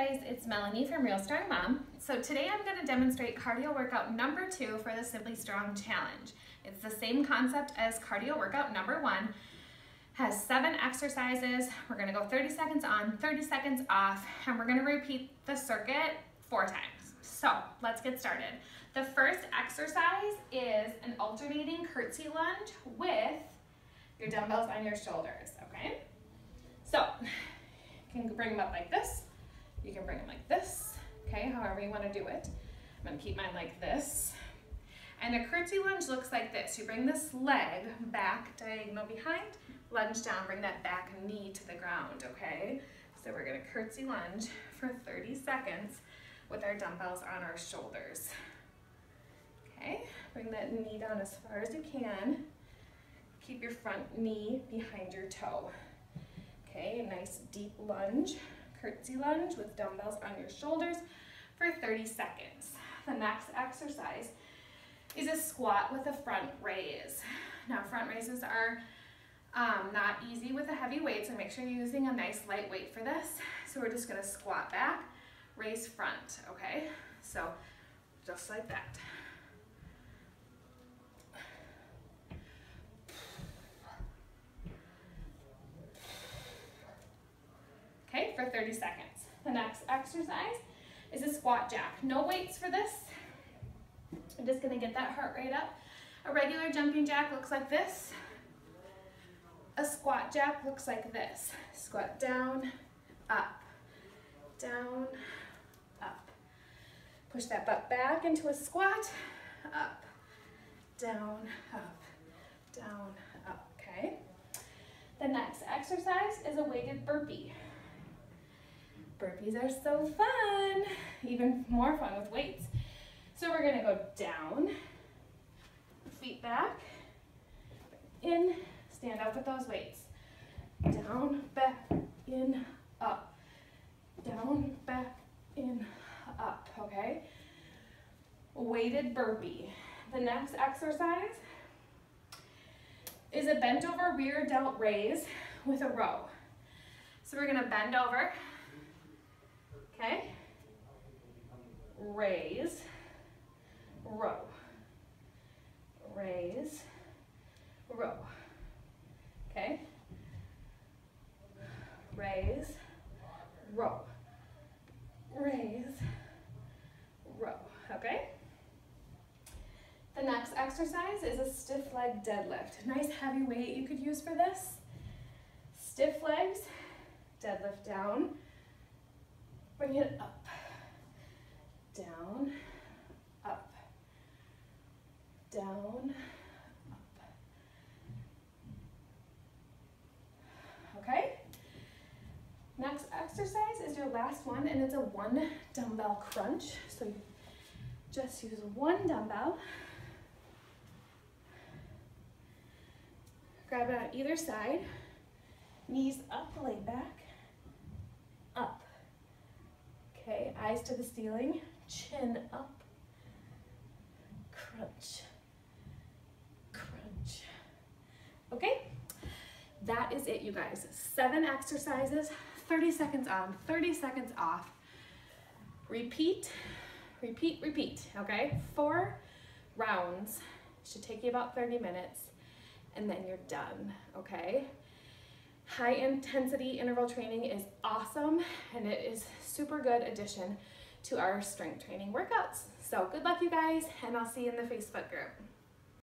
guys, it's Melanie from Real Strong Mom. So today I'm going to demonstrate cardio workout number two for the Simply Strong Challenge. It's the same concept as cardio workout number one. Has seven exercises. We're going to go 30 seconds on, 30 seconds off, and we're going to repeat the circuit four times. So let's get started. The first exercise is an alternating curtsy lunge with your dumbbells on your shoulders, okay? So you can bring them up like this. You can bring them like this, okay, however you want to do it. I'm to keep mine like this. And a curtsy lunge looks like this. You bring this leg back diagonal behind, lunge down, bring that back knee to the ground, okay? So we're to curtsy lunge for 30 seconds with our dumbbells on our shoulders. Okay, bring that knee down as far as you can. Keep your front knee behind your toe. Okay, a nice deep lunge, curtsy lunge with dumbbells on your shoulders for 30 seconds. The next exercise is a squat with a front raise. Now front raises are um, not easy with a heavy weight, so make sure you're using a nice light weight for this. So we're just gonna squat back, raise front, okay? So just like that. okay, for 30 seconds. The next exercise is a squat jack. No weights for this. I'm just gonna get that heart rate up. A regular jumping jack looks like this. A squat jack looks like this. Squat down, up, down, up. Push that butt back into a squat, up, down, up, down, up, okay? The next exercise is a weighted burpee. Burpees are so fun, even more fun with weights. So we're gonna go down, feet back, in, stand up with those weights. Down, back, in, up. Down, back, in, up, okay? Weighted burpee. The next exercise is a bent over rear delt raise with a row. So we're gonna bend over, okay? Raise, row, raise, row, okay? Raise, row, raise, row, okay? The next exercise is a stiff leg deadlift. Nice heavy weight you could use for this. Stiff legs, deadlift down, Bring it up, down, up, down, up. Okay? Next exercise is your last one, and it's a one dumbbell crunch. So you just use one dumbbell. Grab it on either side, knees up, leg back, up. Okay, eyes to the ceiling, chin up, crunch, crunch. Okay, that is it, you guys. Seven exercises, 30 seconds on, 30 seconds off. Repeat, repeat, repeat, okay? Four rounds, should take you about 30 minutes, and then you're done, okay? High intensity interval training is awesome and it is super good addition to our strength training workouts. So good luck you guys and I'll see you in the Facebook group.